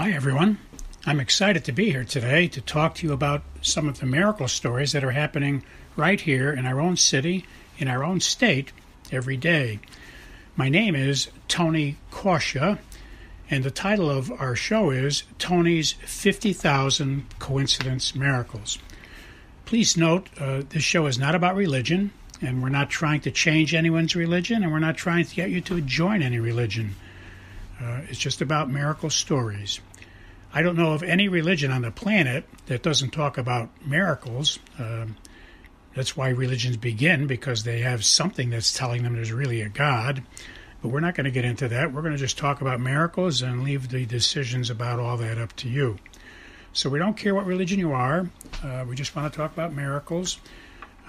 Hi, everyone. I'm excited to be here today to talk to you about some of the miracle stories that are happening right here in our own city, in our own state, every day. My name is Tony Coscia, and the title of our show is Tony's 50,000 Coincidence Miracles. Please note, uh, this show is not about religion, and we're not trying to change anyone's religion, and we're not trying to get you to join any religion. Uh, it's just about miracle stories. I don't know of any religion on the planet that doesn't talk about miracles. Um, that's why religions begin, because they have something that's telling them there's really a God. But we're not going to get into that. We're going to just talk about miracles and leave the decisions about all that up to you. So we don't care what religion you are. Uh, we just want to talk about miracles.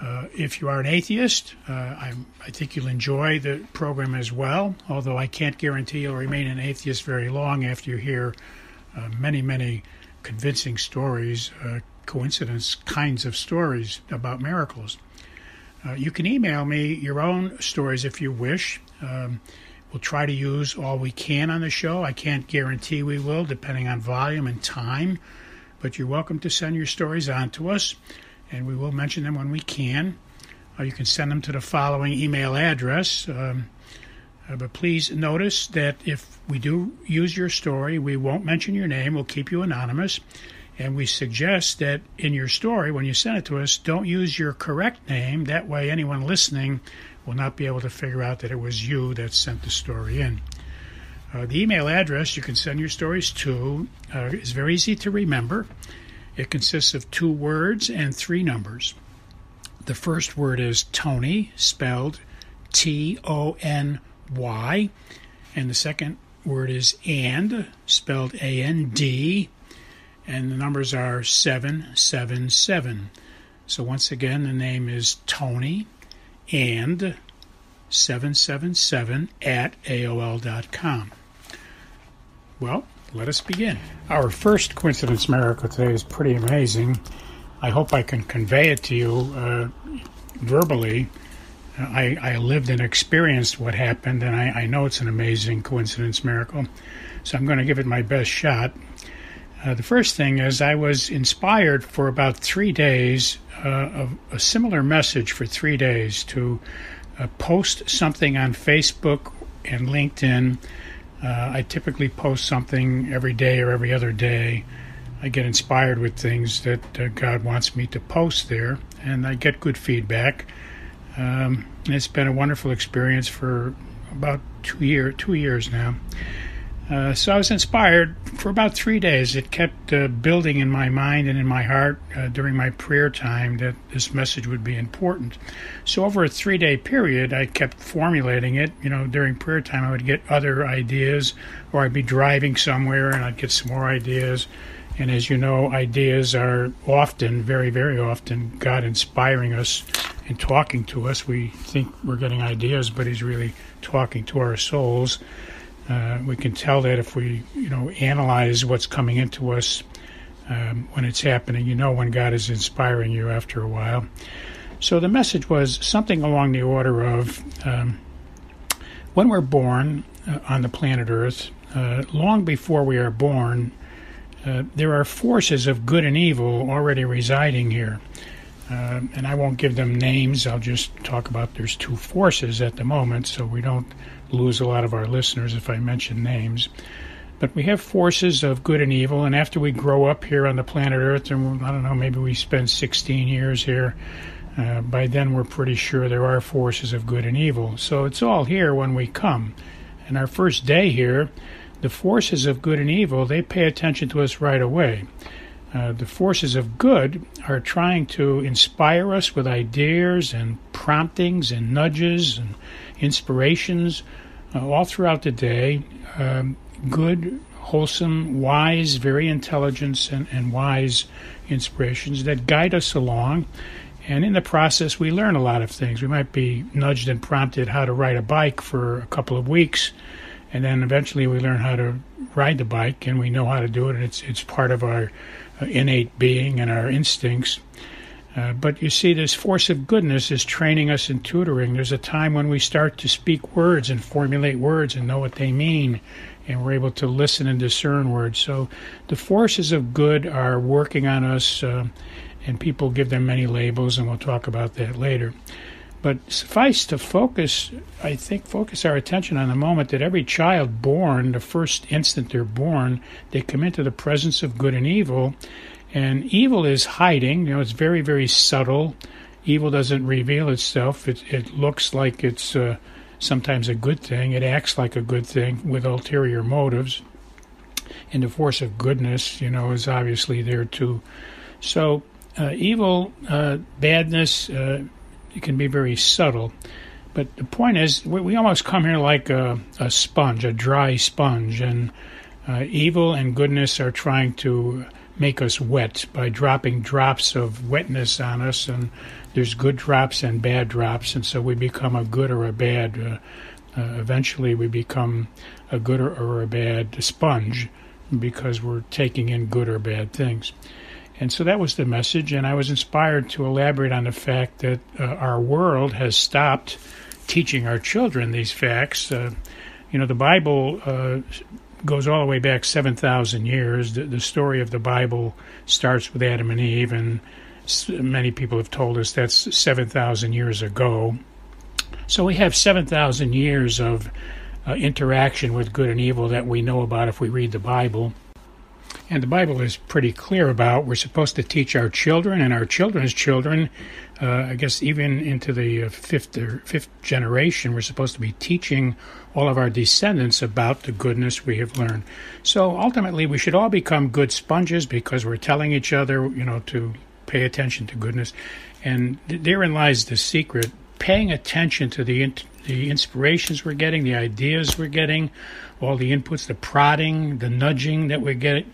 Uh, if you are an atheist, uh, I, I, think you'll enjoy the program as well, although I can't guarantee you'll remain an atheist very long after you hear many, many convincing stories, uh, coincidence kinds of stories about miracles. Uh, you can email me your own stories if you wish. Um, we'll try to use all we can on the show. I can't guarantee we will, depending on volume and time, but you're welcome to send your stories on to us, and we will mention them when we can. Uh, you can send them to the following email address. Um, uh, but please notice that if we do use your story, we won't mention your name, we'll keep you anonymous. And we suggest that in your story, when you send it to us, don't use your correct name. That way, anyone listening will not be able to figure out that it was you that sent the story in. Uh, the email address you can send your stories to uh, is very easy to remember. It consists of two words and three numbers. The first word is Tony, spelled T O N Y, and the second word is and, spelled A N D, and the numbers are 777. So once again, the name is Tony and 777 at AOL.com. Well, let us begin. Our first coincidence miracle today is pretty amazing. I hope I can convey it to you uh, verbally I, I lived and experienced what happened, and I, I know it's an amazing coincidence miracle. So I'm going to give it my best shot. Uh, the first thing is, I was inspired for about three days uh, of a similar message for three days to uh, post something on Facebook and LinkedIn. Uh, I typically post something every day or every other day. I get inspired with things that uh, God wants me to post there, and I get good feedback. Um, it's been a wonderful experience for about two year two years now. Uh, so I was inspired for about three days. It kept uh, building in my mind and in my heart uh, during my prayer time that this message would be important. So over a three-day period, I kept formulating it. You know, during prayer time, I would get other ideas, or I'd be driving somewhere and I'd get some more ideas. And as you know, ideas are often, very, very often, God inspiring us and talking to us. We think we're getting ideas, but He's really talking to our souls. Uh, we can tell that if we, you know, analyze what's coming into us um, when it's happening. You know when God is inspiring you after a while. So the message was something along the order of um, when we're born uh, on the planet Earth, uh, long before we are born, uh, there are forces of good and evil already residing here. Uh, and I won't give them names. I'll just talk about there's two forces at the moment, so we don't lose a lot of our listeners if I mention names. But we have forces of good and evil, and after we grow up here on the planet Earth, and I don't know, maybe we spend 16 years here, uh, by then we're pretty sure there are forces of good and evil. So it's all here when we come. And our first day here, the forces of good and evil, they pay attention to us right away. Uh, the forces of good are trying to inspire us with ideas and promptings and nudges and inspirations uh, all throughout the day. Um, good, wholesome, wise, very intelligent and, and wise inspirations that guide us along. And in the process, we learn a lot of things. We might be nudged and prompted how to ride a bike for a couple of weeks, and then eventually we learn how to ride the bike, and we know how to do it. And it's it's part of our innate being and our instincts. Uh, but you see, this force of goodness is training us in tutoring. There's a time when we start to speak words and formulate words and know what they mean. and we're able to listen and discern words. So the forces of good are working on us, uh, and people give them many labels, and we'll talk about that later. But suffice to focus, I think, focus our attention on the moment that every child born, the first instant they're born, they come into the presence of good and evil. And evil is hiding, you know, it's very, very subtle. Evil doesn't reveal itself. It, it looks like it's uh, sometimes a good thing, it acts like a good thing with ulterior motives. And the force of goodness, you know, is obviously there too. So, uh, evil, uh, badness, uh, it can be very subtle. But the point is, we, we almost come here like a, a, sponge, a dry sponge, and uh, evil and goodness are trying to make us wet by dropping drops of wetness on us, and there's good drops and bad drops, and so we become a good or a bad. Uh, uh, eventually, we become a good or, or a bad sponge because we're taking in good or bad things. And so that was the message, and I was inspired to elaborate on the fact that uh, our world has stopped teaching our children these facts. Uh, you know, the Bible uh, goes all the way back 7,000 years. The, the, story of the Bible starts with Adam and Eve, and many people have told us that's 7,000 years ago. So we have 7,000 years of uh, interaction with good and evil that we know about if we read the Bible. And the Bible is pretty clear about we're supposed to teach our children and our children's children. Uh, I guess even into the uh, fifth or fifth generation, we're supposed to be teaching all of our descendants about the goodness we have learned. So ultimately, we should all become good sponges because we're telling each other, you know, to pay attention to goodness. And therein lies the secret: paying attention to the the inspirations we're getting, the ideas we're getting, all the inputs, the prodding, the nudging that we get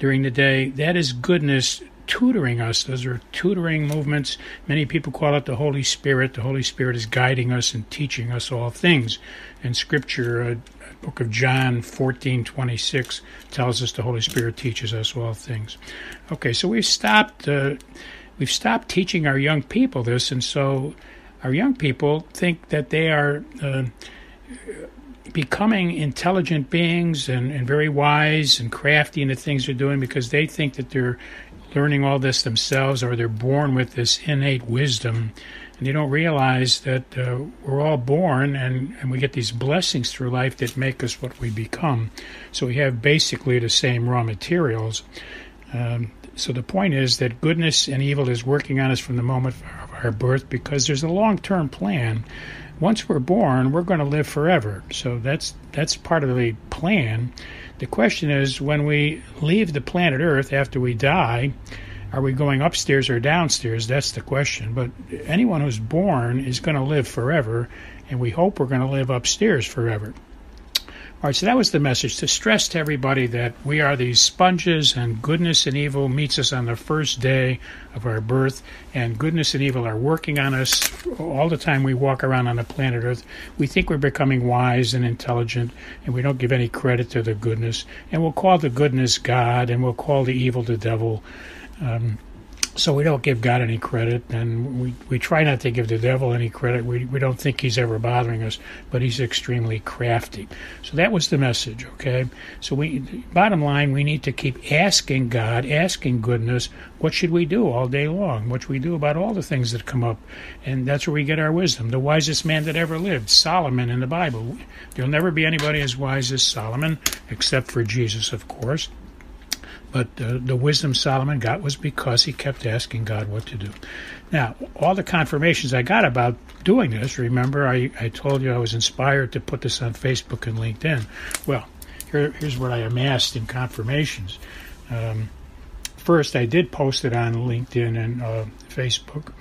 during the day. That is goodness tutoring us. Those are tutoring movements. Many people call it the Holy Spirit. The Holy Spirit is guiding us and teaching us all things. And Scripture, uh, book of John 14:26 tells us the Holy Spirit teaches us all things. Okay, so we've stopped uh, we've stopped teaching our young people this, and so our young people think that they are uh, becoming intelligent beings and, and very wise and crafty in the things they're doing because they think that they're learning all this themselves or they're born with this innate wisdom and they don't realize that uh, we're all born and, and we get these blessings through life that make us what we become. So we have basically the same raw materials. Um, so the point is that goodness and evil is working on us from the moment of our birth because there's a long term plan once we're born, we're going to live forever. So that's that's part of the plan. The question is, when we leave the planet Earth after we die, are we going upstairs or downstairs? That's the question. But anyone who's born is going to live forever, and we hope we're going to live upstairs forever. All right, so that was the message to stress to everybody that we are these sponges and goodness and evil meets us on the first day of our birth, and goodness and evil are working on us all the time we walk around on the planet Earth. We think we're becoming wise and intelligent, and we don't give any credit to the goodness, and we'll call the goodness God, and we'll call the evil the devil. Um, so we don't give God any credit, and we, we try not to give the devil any credit. We, we don't think he's ever bothering us, but he's extremely crafty. So that was the message, okay? So we, bottom line, we need to keep asking God, asking goodness, what should we do all day long? What should we do about all the things that come up? And that's where we get our wisdom. The wisest man that ever lived, Solomon in the Bible. There'll never be anybody as wise as Solomon, except for Jesus, of course. But the wisdom Solomon got was because he kept asking God what to do. Now, all the confirmations I got about doing this, remember, I, I told you I was inspired to put this on Facebook and LinkedIn. Well, here, here's what I amassed in confirmations. Um, first, I did post it on LinkedIn and uh, Facebook.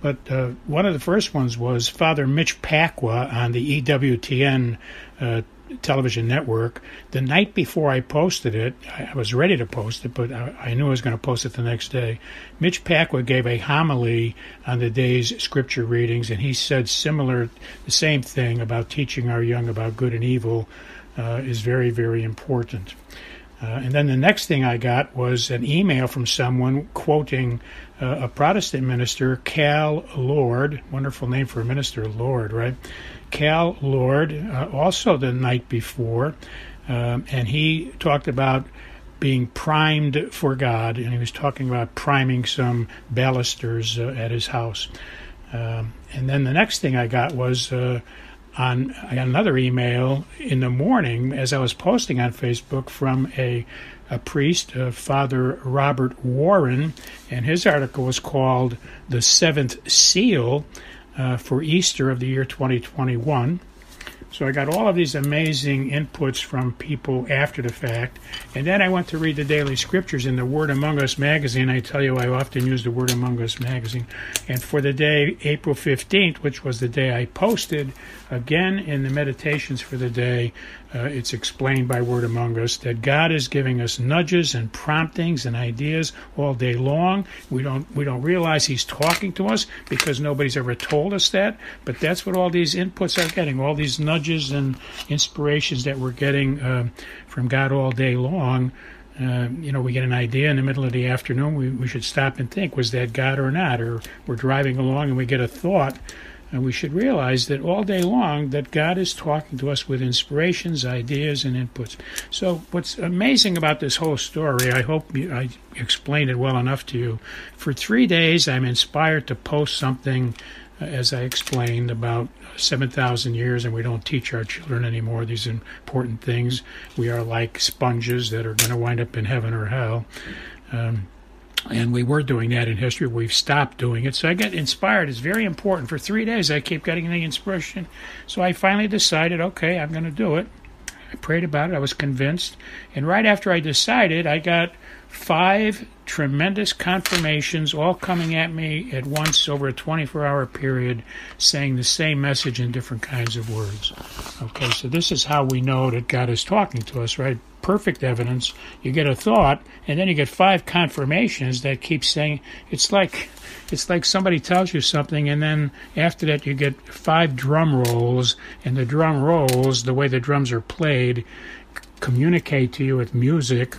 But uh, one of the first ones was Father Mitch Pacwa on the EWTN uh, television network. The night before I posted it, I was ready to post it, but I, knew I was going to post it the next day. Mitch Pacwa gave a homily on the day's scripture readings, and he said similar, the same thing about teaching our young about good and evil uh, is very, very important. Uh, and then the next thing I got was an email from someone quoting uh, a Protestant minister, Cal Lord, wonderful name for a minister, Lord, right? Cal Lord, uh, also the night before, um, and he talked about being primed for God, and he was talking about priming some balusters uh, at his house. Um, and then the next thing I got was uh, on another email in the morning as I was posting on Facebook from a a priest, uh, Father Robert Warren, and his article was called "The Seventh Seal" uh, for Easter of the year 2021. So I got all of these amazing inputs from people after the fact. And then I went to read the daily scriptures in the Word Among Us magazine. I tell you, I often use the Word Among Us magazine. And for the day, April 15th, which was the day I posted, again in the meditations for the day, uh, it's explained by Word Among Us that God is giving us nudges and promptings and ideas all day long. We don't we don't realize He's talking to us because nobody's ever told us that. But that's what all these inputs are getting. All these nudges and inspirations that we're getting uh, from God all day long. Uh, you know, we get an idea in the middle of the afternoon. We, we should stop and think, was that God or not? Or we're driving along and we get a thought and we should realize that all day long that God is talking to us with inspirations, ideas, and inputs. So what's amazing about this whole story, I hope I explained it well enough to you. For three days, I'm inspired to post something, uh, as I explained, about 7,000 years, and we don't teach our children anymore these important things. We are like sponges that are going to wind up in heaven or hell. Um, and we were doing that in history. We've stopped doing it. So I get inspired. It's very important. For three days, I keep getting the inspiration. So I finally decided, okay, I'm going to do it. I prayed about it. I was convinced. And right after I decided, I got five tremendous confirmations all coming at me at once over a 24 hour period saying the same message in different kinds of words. Okay, so this is how we know that God is talking to us, right? Perfect evidence. You get a thought, and then you get five confirmations that keep saying it's like it's like somebody tells you something, and then after that you get five drum rolls, and the drum rolls, the way the drums are played, communicate to you with music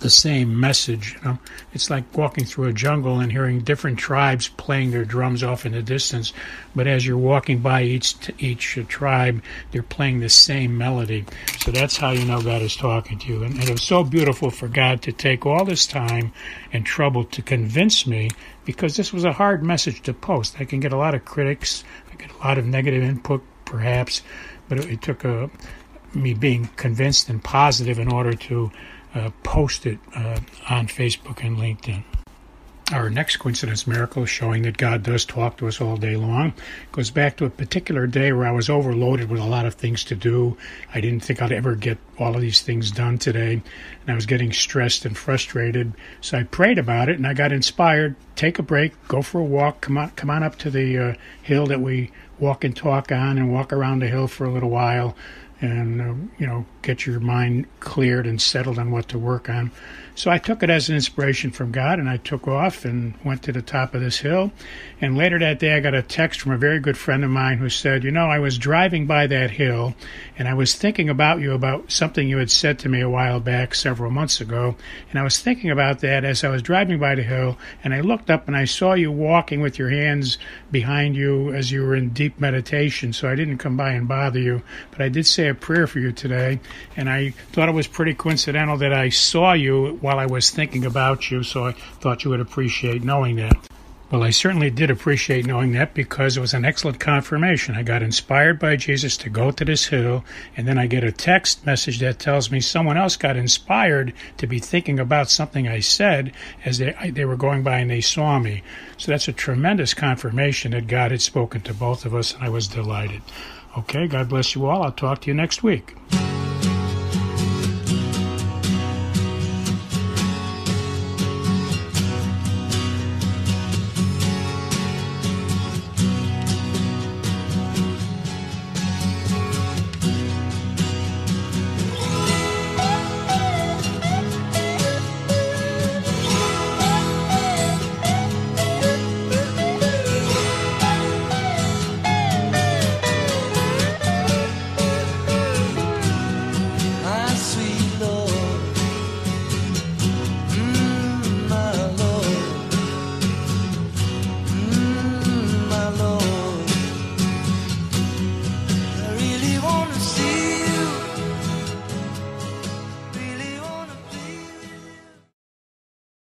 the same message. You know, it's like walking through a jungle and hearing different tribes playing their drums off in the distance, but as you're walking by each each tribe, they're playing the same melody. So that's how you know God is talking to you. And, and it was so beautiful for God to take all this time and trouble to convince me, because this was a hard message to post. I can get a lot of critics, I get a lot of negative input, perhaps, but it, it took a me being convinced and positive in order to uh, post it uh, on Facebook and LinkedIn. Our next coincidence miracle showing that God does talk to us all day long goes back to a particular day where I was overloaded with a lot of things to do. I didn't think I'd ever get all of these things done today, and I was getting stressed and frustrated. So I prayed about it, and I got inspired. Take a break, go for a walk, come on, come on up to the uh, hill that we walk and talk on, and walk around the hill for a little while and uh, you know get your mind cleared and settled on what to work on. So I took it as an inspiration from God, and I took off and went to the top of this hill. And later that day, I got a text from a very good friend of mine who said, "You know, I was driving by that hill, and I was thinking about you about something you had said to me a while back, several months ago, and I was thinking about that as I was driving by the hill, and I looked up and I saw you walking with your hands behind you as you were in deep meditation. So I didn't come by and bother you, but I did say a prayer for you today, and I thought it was pretty coincidental that I saw you while I was thinking about you, so I thought you would appreciate knowing that. Well, I certainly did appreciate knowing that because it was an excellent confirmation. I got inspired by Jesus to go to this hill, and then I get a text message that tells me someone else got inspired to be thinking about something I said as they, they were going by and they saw me. So that's a tremendous confirmation that God had spoken to both of us, and I was delighted. Okay, God bless you all. I'll talk to you next week.